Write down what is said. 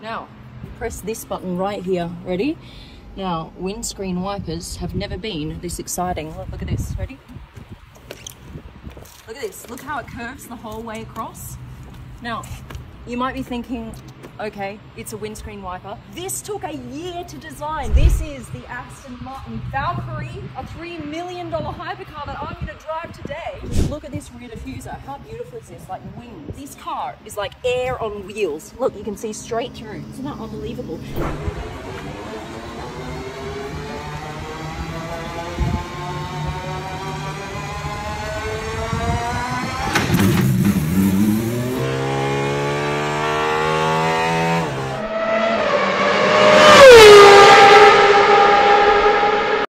Now, press this button right here. Ready? Now, windscreen wipers have never been this exciting. Look, look at this. Ready? Look at this. Look how it curves the whole way across. Now, you might be thinking, okay, it's a windscreen wiper. This took a year to design. This is the Aston Martin Valkyrie, a $3 million hypercar that I'm gonna drive today. Look at this rear diffuser. How beautiful is this? Like wings. This car is like air on wheels. Look, you can see straight through. Isn't that unbelievable?